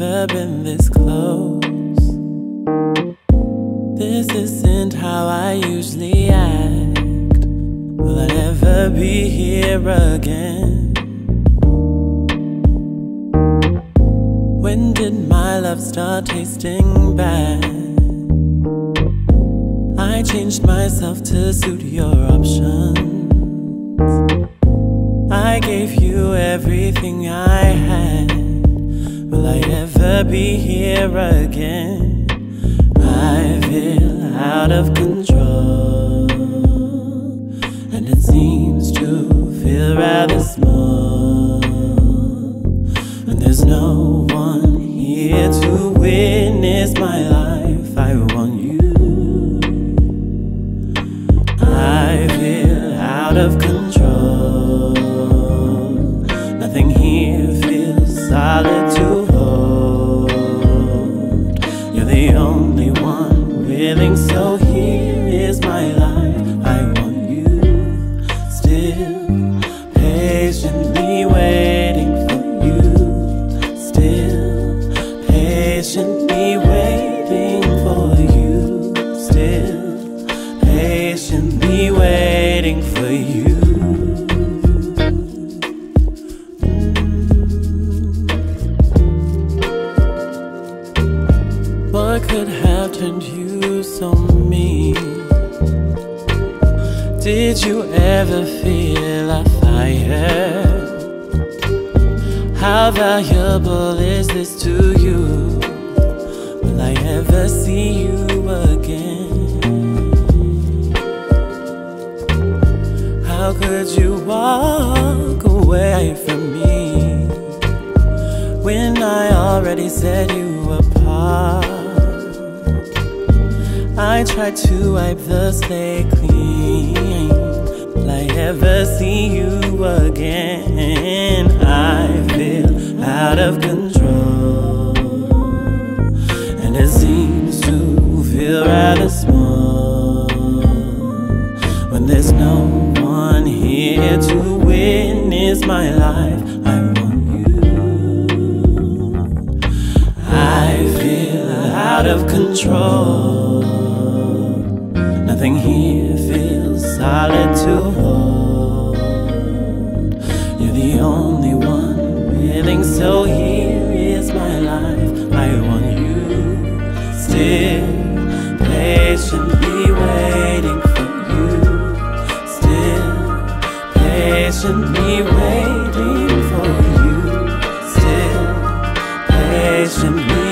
never been this close. This isn't how I usually act. Will I ever be here again? When did my love start tasting bad? I changed myself to suit your options. I gave you everything I had. Will I ever be here again? I feel out of control, and it seems to feel rather small. And there's no one here to witness my life. I want you. I feel out of control. Patiently waiting for you. Still patiently waiting for you. What could have turned you so mean? Did you ever feel a fire? How valuable is this to you? Will I ever see you again? How could you walk away from me when I already set you apart? I tried to wipe the slate clean. Will I ever see you again? I feel out of rather small When there's no one here to witness my life I want you. I feel out of control. Nothing here feels solid to hold. You're the only one willing so here is my life. I want you still patiently waiting for you. Still patiently waiting for you. Still patiently.